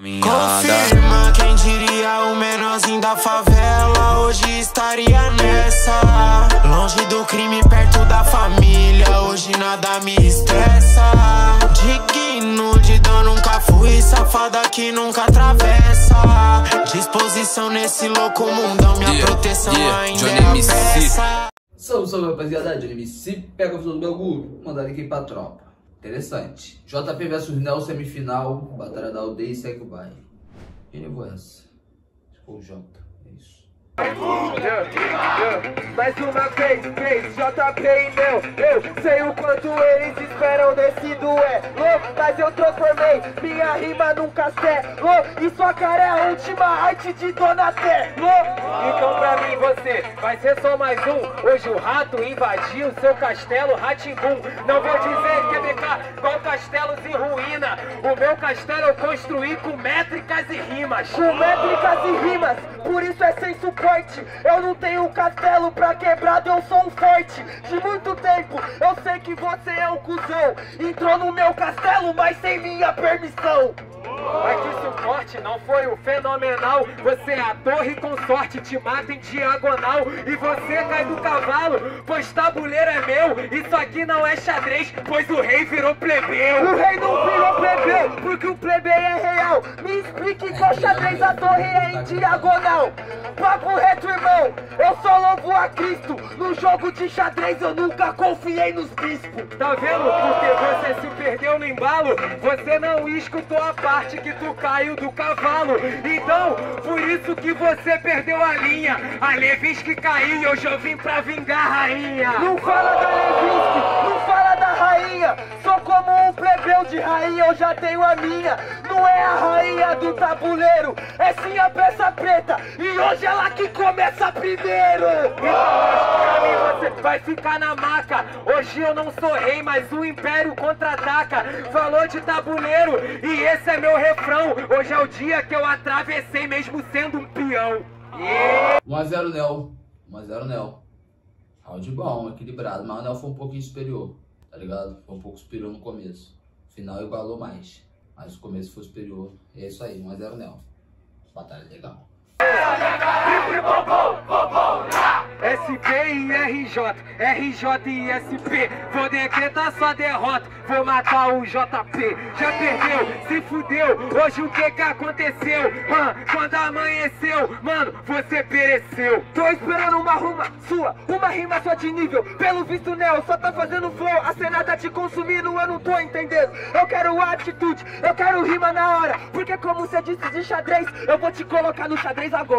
Confirma quem diria o menorzinho da favela Hoje estaria nessa. Longe do crime, perto da família Hoje nada me estressa. Digno de dano, nunca fui Safada que nunca atravessa. Disposição nesse louco mundão Minha Yeah, proteção yeah, ainda Johnny é a MC. peça. Salve, salve rapaziada, Johnny MC, pega a visão do bagulho, mandar aqui pra tropa. Interessante. JP vs Nel semifinal, batalha da aldeia e segue o baile. Quem levou essa? Acho que foi o Jota, Mais uma vez, vez, JP e meu. Eu sei o quanto eles esperam desse duelo. Mas eu transformei. Minha rima num castelo E sua cara é a última arte de Donatello Então pra mim você vai ser só mais um. Hoje o rato invadiu seu castelo Ratimbum. Não vou dizer que é BK igual castelos em ruína. O meu castelo eu construí com métricas e rimas. Com métricas e rimas, por isso é sem suporte Eu não tenho castelo pra quebrado, eu sou um forte De muito tempo, eu sei que você é um cuzão. Entrou no meu castelo, mas sem minha permissão mas que suporte não foi o fenomenal Você é a torre com sorte, te mata em diagonal E você cai do cavalo, pois tabuleiro é meu Isso aqui não é xadrez, pois o rei virou plebeu. O rei não virou plebeu, porque o plebeu é real. Me explique qual xadrez a torre é em diagonal. Papo reto, irmão, eu só louvo a Cristo. No jogo de xadrez eu nunca confiei nos bispos. Tá vendo? Porque você se perdeu no embalo Você não escutou a parte que tu caiu do cavalo. Então, por isso que você perdeu a linha. A Levinsky caiu e hoje eu vim pra vingar a rainha. Não fala da Levinsky, não fala da rainha. Sou como um plebeu de rainha, eu já tenho a minha Não é a rainha do tabuleiro, é sim a peça preta. E hoje ela que começa primeiro. Você vai ficar na maca. Hoje eu não sou rei, mas o império contra-ataca. Falou de tabuleiro e esse é meu refrão. Hoje é o dia que eu atravessei mesmo sendo um peão. 1x0 Nel, 1x0 Nel. Round bom, equilibrado, mas o Nel foi um pouquinho superior, tá ligado? Foi um pouco superior no começo. Final igualou mais, mas o começo foi superior. É isso aí, 1x0 Nel. Batalha legal. SP e RJ, RJ e SP Vou decretar sua derrota, vou matar o JP Já perdeu, se fudeu, hoje o que que aconteceu? Mano, quando amanheceu, mano, você pereceu. Tô esperando uma ruma sua, uma rima só de nível. Pelo visto, Nel, só tá fazendo flow A cena tá te consumindo, eu não tô entendendo. Eu quero atitude, eu quero rima na hora Porque como você disse de xadrez, eu vou te colocar no xadrez agora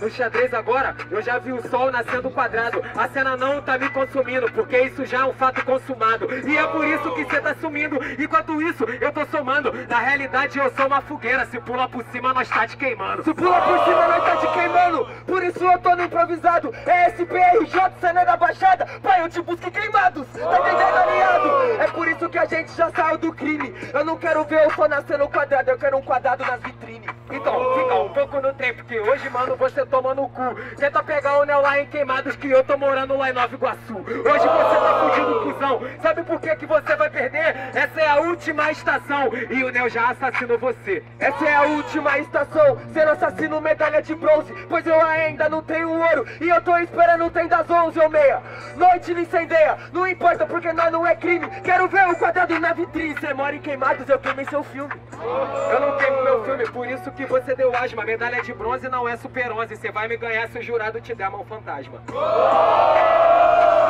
no xadrez agora, eu já vi o sol nascendo quadrado. A cena não tá me consumindo, porque isso já é um fato consumado. E é por isso que cê tá sumindo, enquanto isso eu tô somando. Na realidade eu sou uma fogueira, se pula por cima nós tá te queimando. Se pula por cima nós tá te queimando, por isso eu tô no improvisado. É SPRJ, cena da Baixada, pai eu te busco queimados. Tá entendendo aliado? É por isso que a gente já saiu do crime. Eu não quero ver o sol nascendo quadrado, eu quero um quadrado nas vitrines um pouco no tempo, que hoje mano você toma no cu. Tenta pegar o Neo lá em Queimados que eu tô morando lá em Nova Iguaçu. Hoje você tá fugindo, cuzão. Sabe por que que você vai perder? Essa é a última estação. E o Neo já assassinou você. Essa é a última estação. Sendo assassino medalha de bronze Pois eu ainda não tenho ouro. E eu tô esperando o trem das 11 ou meia. Noite incendeia. Não importa porque nós não é crime. Quero ver o quadrado na vitrine. Você mora em Queimados, eu queimei seu filme. Eu não queimo meu filme Por isso que você deu asma. Medalha de bronze não é super 11 Você vai me ganhar se o jurado te der mão fantasma.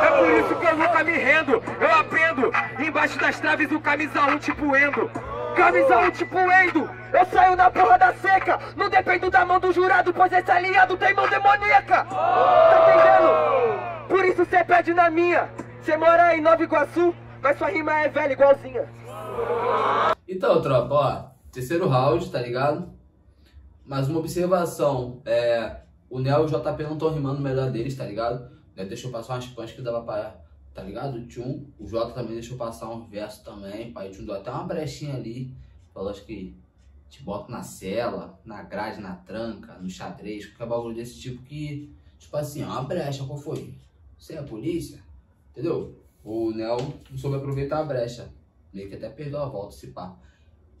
É por isso que eu nunca me rendo. Eu aprendo. Embaixo das traves o camisa 1 tipo endo Camisa 1 tipo endo Eu saio na porra da seca. Não dependo da mão do jurado Pois esse aliado tem mão demoníaca. Tá entendendo? Por isso cê pede na minha. Cê mora em Nova Iguaçu Mas sua rima é velha igualzinha. Então, tropa, ó, terceiro round, tá ligado? Mas uma observação, é, o Nel e o JP não estão rimando melhor deles, tá ligado? Né, deixou passar umas punch que dava pra, tá ligado? O Tchum, o J também deixou passar um verso também, pai, o Tchum deu até uma brechinha ali, falou acho que te bota na cela, na grade, na tranca, no xadrez, qualquer bagulho desse tipo que, tipo assim, ó, uma brecha, qual foi? Você é a polícia? Entendeu? O Nel não soube aproveitar a brecha, meio que até perdeu a volta, se pá.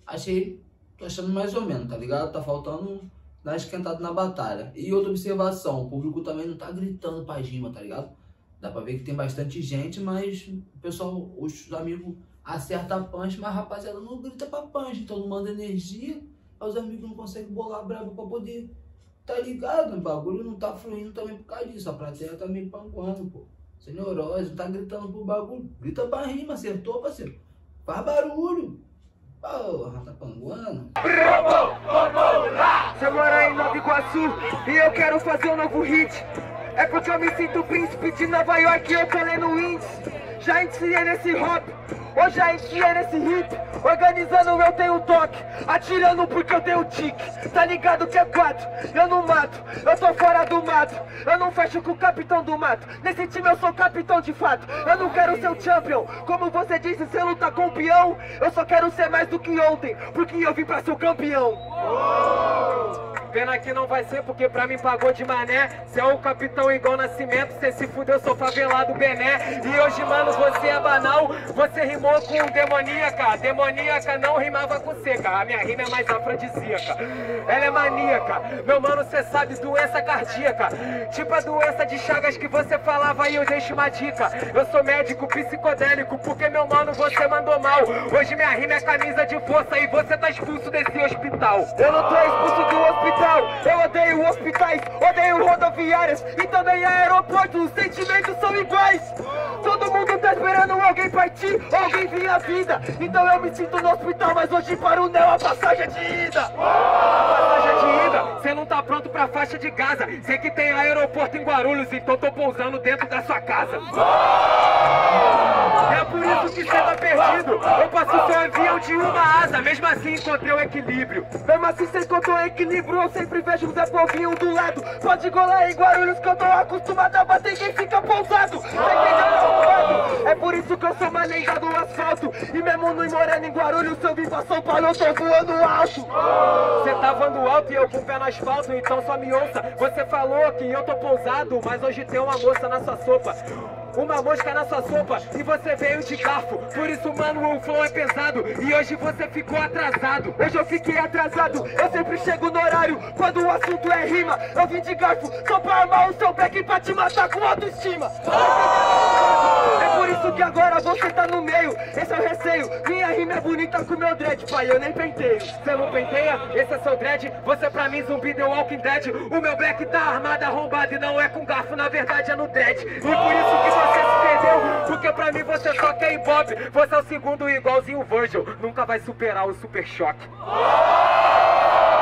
Achei tô achando mais ou menos, tá ligado? Tá faltando dar esquentado na batalha. E outra observação, o público também não tá gritando pra rima, tá ligado? Dá pra ver que tem bastante gente, mas o pessoal, os amigos acertam a punch, mas a rapaziada não grita pra punch, então não manda energia, aí os amigos não conseguem bolar brabo pra poder, tá ligado? O bagulho não tá fluindo também por causa disso, a plateia tá meio panguando, pô. Sem neurose, não tá gritando pro bagulho. Grita pra rima, acertou, parceiro. Faz barulho. Porra, tá panguando. Você mora em Nova Iguaçu e eu quero fazer um novo hit. É porque eu me sinto príncipe de Nova York e eu tô lendo índice. Já iniciei nesse hop, hoje já iniciei nesse hip. Organizando eu tenho toque, atirando porque eu tenho tique. Tá ligado que é quatro, eu não mato, eu tô fora do mato. Eu não fecho com o capitão do mato. Nesse time eu sou capitão de fato. Eu não quero ser o champion, como você disse, você luta com o peão. Eu só quero ser mais do que ontem, porque eu vim pra ser o campeão. Pena que não vai ser, porque pra mim pagou de mané. Cê é o capitão igual nascimento, cê se fudeu, sou favelado Bené. E hoje, mano, você é banal, você rimou com demoníaca. Demoníaca não rimava com seca, a minha rima é mais afrodisíaca. Ela é maníaca, meu mano, cê sabe, doença cardíaca. Tipo a doença de chagas que você falava e eu deixo uma dica. Eu sou médico psicodélico, porque meu mano, você mandou mal. Hoje minha rima é camisa de força e você tá expulso desse hospital. Eu não tô expulso do hospital. Eu odeio hospitais, odeio rodoviárias e também aeroportos. Os sentimentos são iguais. Todo mundo tá esperando alguém partir, alguém vir à vida. Então eu me sinto no hospital, mas hoje para o Neo a passagem é de ida. A passagem é de ida. Você não tá pronto pra faixa de Gaza. Sei que tem aeroporto em Guarulhos, então tô pousando dentro da sua casa. É por isso que você tá perdido. Eu passo seu avião de uma asa, mesmo assim encontrei o equilíbrio. Mesmo assim você encontrou equilíbrio, eu sempre vejo o Zé Povinho do lado. Pode golar em Guarulhos que eu tô acostumado a bater quem fica pousado. É por isso que eu sou maneira do asfalto. E mesmo no morando em Guarulhos, se eu vim pra São Paulo, eu tô voando alto. Você tá voando alto e eu com o pé no asfalto, então só me ouça. Você falou que eu tô pousado, mas hoje tem uma moça na sua sopa. Uma mosca na sua sopa e você veio de garfo. Por isso, mano, o flow é pesado. E hoje você ficou atrasado. Hoje eu fiquei atrasado. Eu sempre chego no horário quando o assunto é rima. Eu vim de garfo só pra armar o seu back pra te matar com autoestima. É por isso que agora você tá no meio. Esse é o receio. Minha rima é bonita com meu dread, pai. Eu nem penteio. Você não penteia? Esse é seu dread. Você pra mim, zumbi The Walking Dead. O meu black tá armado, arrombado e não é com garfo, na verdade é no dread. E por isso que você se perdeu. Porque pra mim você só quer ibope. Você é o segundo igualzinho o Virgil. Nunca vai superar o Super Choque.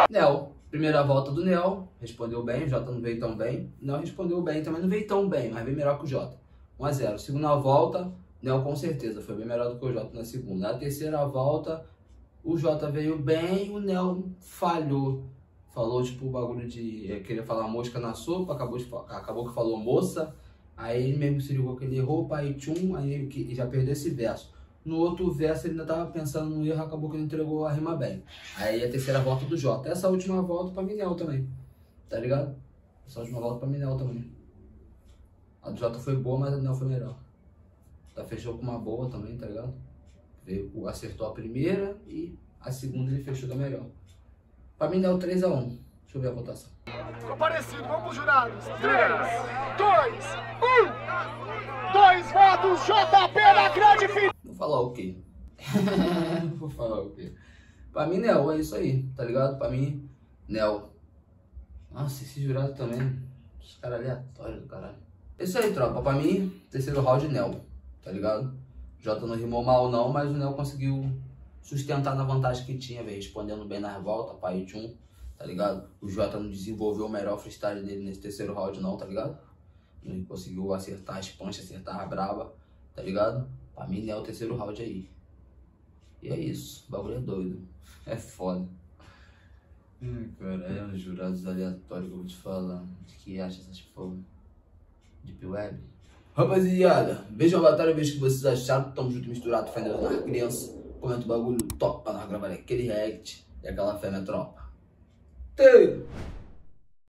Nel, primeira volta do Nel, respondeu bem, o Jota não veio tão bem. Nel respondeu bem, também não veio tão bem, mas veio melhor que o Jota. 1x0. Segunda volta, Nel com certeza foi bem melhor do que o Jota na segunda. Na terceira volta, o Jota veio bem, o Nel falhou. Falou tipo o bagulho de eh, querer falar mosca na sopa, acabou, de, acabou que falou moça. Aí ele mesmo se ligou que ele errou, pai tchum, aí ele que- já perdeu esse verso. No outro verso ele ainda tava pensando no erro, acabou que ele entregou a rima bem. Aí a terceira volta do Jota. Essa última volta pra Minel também. Tá ligado? Essa última volta pra Minel também. A do Jota foi boa, mas a Minel foi melhor. Tá fechou com uma boa também, tá ligado? Veio, acertou a primeira e a segunda ele fechou da melhor. Pra Minel 3x1. Deixa eu ver a votação. Ficou parecido, vamos pros jurados. 3, 2, 1. Dois votos, JP na grande final. Vou falar o quê? Vou falar o quê? Pra mim, Nel, é isso aí, tá ligado? Pra mim, Nel. Nossa, esse jurado também. Os caras aleatórios do caralho. É isso aí, tropa. Pra mim, terceiro round, Nel, tá ligado? Jota não rimou mal, não, mas o Nel conseguiu sustentar na vantagem que tinha, velho. Respondendo bem nas voltas, pai de um, tá ligado? O Jota não desenvolveu o melhor freestyle dele nesse terceiro round, não, tá ligado? Não conseguiu acertar as punches, acertar a braba, tá ligado? Pra mim, o terceiro round aí. E é isso. O bagulho é doido. É foda. Hum, cara, é uns jurados aleatórios que eu vou te falar. Que acha essas porra? Deep Web? Rapaziada, vejam a batalha, vejo o que vocês acharam. Tamo junto misturado, Deus na criança. Comenta o bagulho top pra nós gravar aquele react. E aquela fé na tropa. Tei!